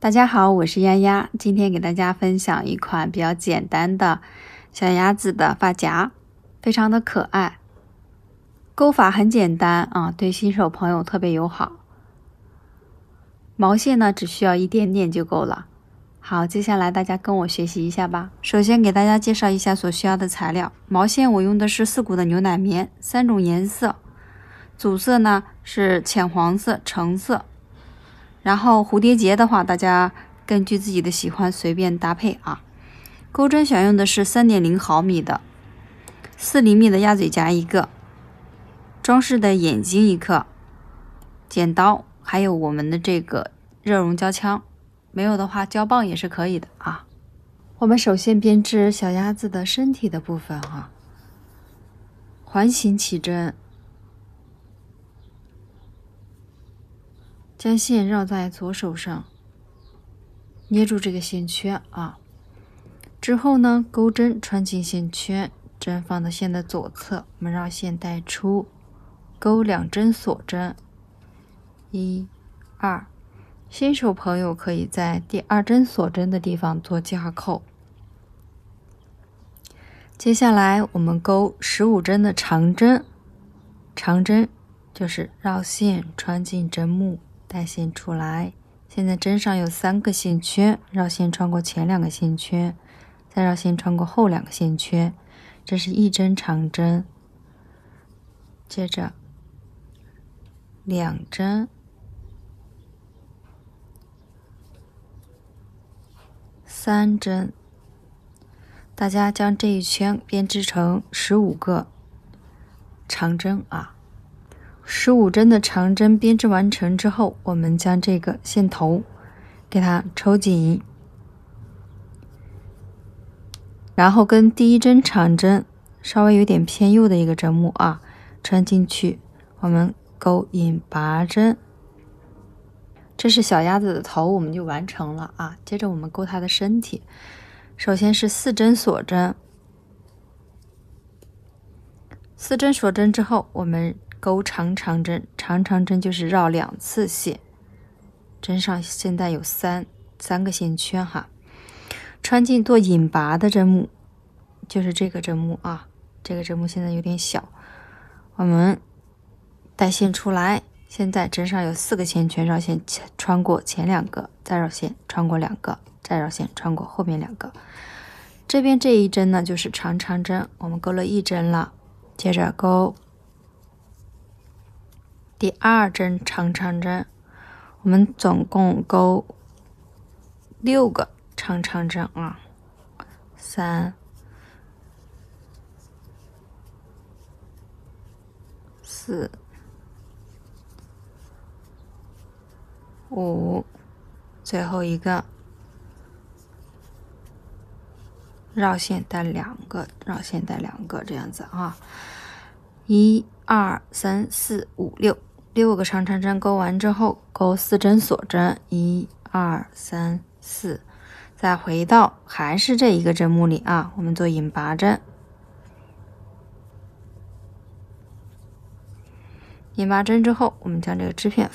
大家好，我是丫丫，今天给大家分享一款比较简单的小鸭子的发夹，非常的可爱，钩法很简单啊，对新手朋友特别友好。毛线呢，只需要一点点就够了。好，接下来大家跟我学习一下吧。首先给大家介绍一下所需要的材料，毛线我用的是四股的牛奶棉，三种颜色，主色呢是浅黄色、橙色。然后蝴蝶结的话，大家根据自己的喜欢随便搭配啊。钩针选用的是三点零毫米的，四厘米的鸭嘴夹一个，装饰的眼睛一个，剪刀，还有我们的这个热熔胶枪，没有的话胶棒也是可以的啊。我们首先编织小鸭子的身体的部分哈，环形起针。将线绕在左手上，捏住这个线圈啊。之后呢，钩针穿进线圈，针放到线的左侧，我们绕线带出，钩两针锁针，一、二。新手朋友可以在第二针锁针的地方做加扣。接下来我们钩十五针的长针，长针就是绕线穿进针目。带线出来，现在针上有三个线圈，绕线穿过前两个线圈，再绕线穿过后两个线圈，这是一针长针。接着两针，三针，大家将这一圈编织成十五个长针啊。十五针的长针编织完成之后，我们将这个线头给它抽紧，然后跟第一针长针稍微有点偏右的一个针目啊穿进去，我们钩引拔针，这是小鸭子的头，我们就完成了啊。接着我们钩它的身体，首先是四针锁针，四针锁针之后，我们。钩长长针，长长针就是绕两次线，针上现在有三三个线圈哈。穿进做引拔的针目，就是这个针目啊，这个针目现在有点小，我们带线出来。现在针上有四个线圈，绕线穿过前两个，再绕线穿过两个，再绕线穿过后面两个。这边这一针呢，就是长长针，我们钩了一针了，接着钩。第二针长长针，我们总共钩六个长长针啊，三、四、五，最后一个绕线带两个，绕线带两个这样子啊，一二三四五六。六个长长针钩完之后，钩四针锁针，一、二、三、四，再回到还是这一个针目里啊，我们做引拔针。引拔针之后，我们将这个织片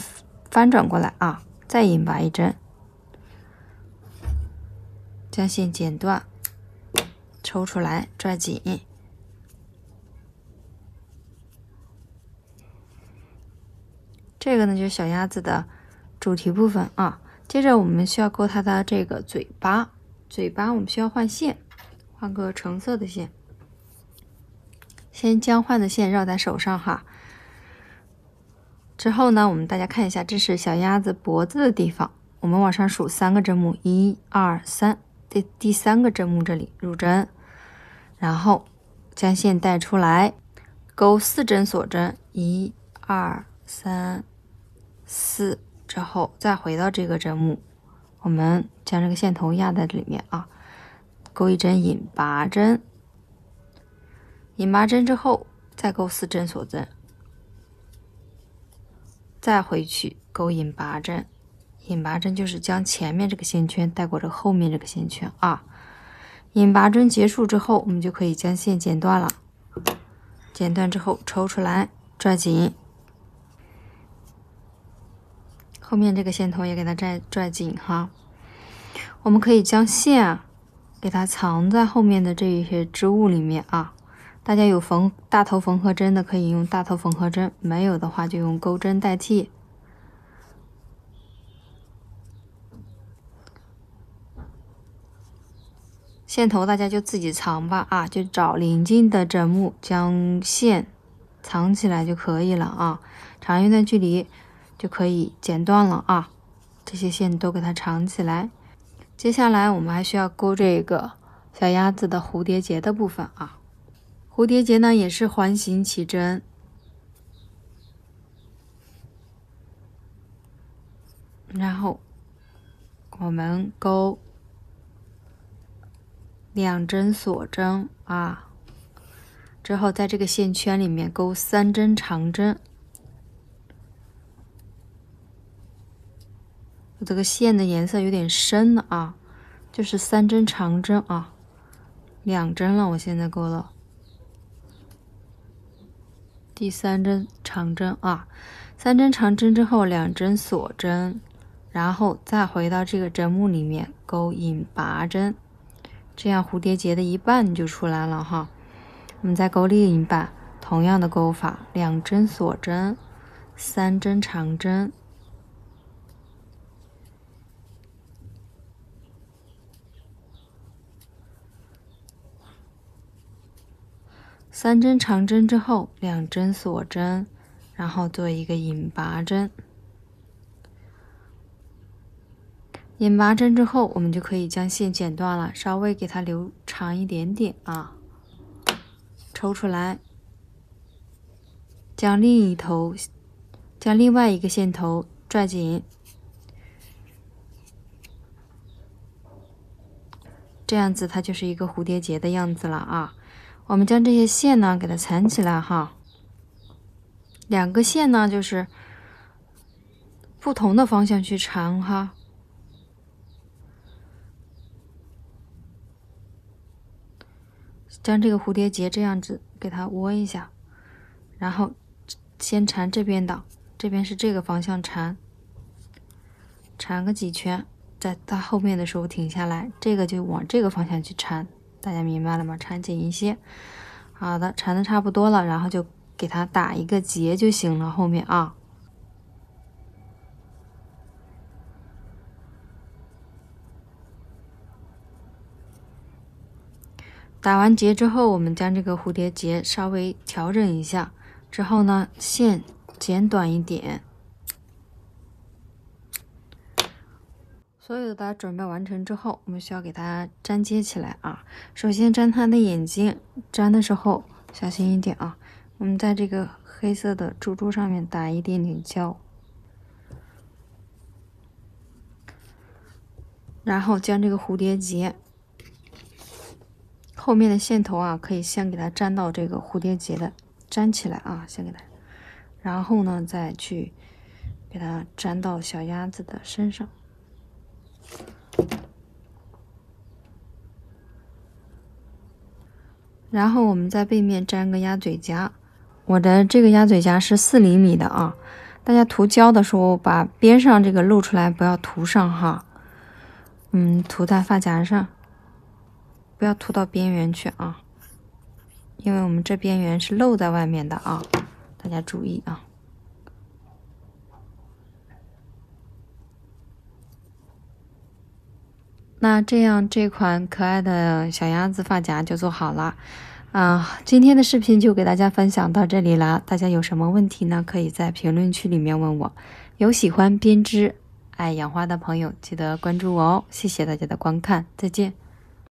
翻转过来啊，再引拔一针，将线剪断，抽出来，拽紧。这个呢就是小鸭子的主题部分啊。接着我们需要勾它的这个嘴巴，嘴巴我们需要换线，换个橙色的线。先将换的线绕在手上哈。之后呢，我们大家看一下，这是小鸭子脖子的地方。我们往上数三个针目，一二三，第第三个针目这里入针，然后将线带出来，钩四针锁针，一二三。四之后再回到这个针目，我们将这个线头压在这里面啊，钩一针引拔针，引拔针之后再钩四针锁针，再回去钩引拔针，引拔针就是将前面这个线圈带过这后面这个线圈啊。引拔针结束之后，我们就可以将线剪断了，剪断之后抽出来，抓紧。后面这个线头也给它拽拽紧哈，我们可以将线给它藏在后面的这一些织物里面啊。大家有缝大头缝合针的，可以用大头缝合针；没有的话，就用钩针代替。线头大家就自己藏吧，啊，就找邻近的针目将线藏起来就可以了啊。长一段距离就可以剪断了啊。这些线都给它藏起来。接下来我们还需要钩这个小鸭子的蝴蝶结的部分啊。蝴蝶结呢也是环形起针，然后我们钩。两针锁针啊，之后在这个线圈里面钩三针长针。这个线的颜色有点深了啊，就是三针长针啊，两针了，我现在钩了第三针长针啊，三针长针之后两针锁针，然后再回到这个针目里面钩引拔针。这样蝴蝶结的一半就出来了哈，我们再钩另一半，同样的钩法，两针锁针，三针长针，三针长针之后，两针锁针，然后做一个引拔针。引拔针之后，我们就可以将线剪断了，稍微给它留长一点点啊，抽出来，将另一头，将另外一个线头拽紧，这样子它就是一个蝴蝶结的样子了啊。我们将这些线呢给它缠起来哈，两个线呢就是不同的方向去缠哈。将这个蝴蝶结这样子给它窝一下，然后先缠这边的，这边是这个方向缠，缠个几圈，在它后面的时候停下来，这个就往这个方向去缠，大家明白了吗？缠紧一些。好的，缠的差不多了，然后就给它打一个结就行了，后面啊。打完结之后，我们将这个蝴蝶结稍微调整一下，之后呢，线剪短一点。所有的准备完成之后，我们需要给它粘接起来啊。首先粘它的眼睛，粘的时候小心一点啊。我们在这个黑色的珠珠上面打一点点胶，然后将这个蝴蝶结。后面的线头啊，可以先给它粘到这个蝴蝶结的，粘起来啊，先给它，然后呢，再去给它粘到小鸭子的身上。然后我们在背面粘个鸭嘴夹，我的这个鸭嘴夹是四厘米的啊。大家涂胶的时候，把边上这个露出来，不要涂上哈。嗯，涂在发夹上。不要涂到边缘去啊，因为我们这边缘是露在外面的啊，大家注意啊。那这样这款可爱的小鸭子发夹就做好了啊。今天的视频就给大家分享到这里了，大家有什么问题呢？可以在评论区里面问我。有喜欢编织、爱养花的朋友，记得关注我哦。谢谢大家的观看，再见。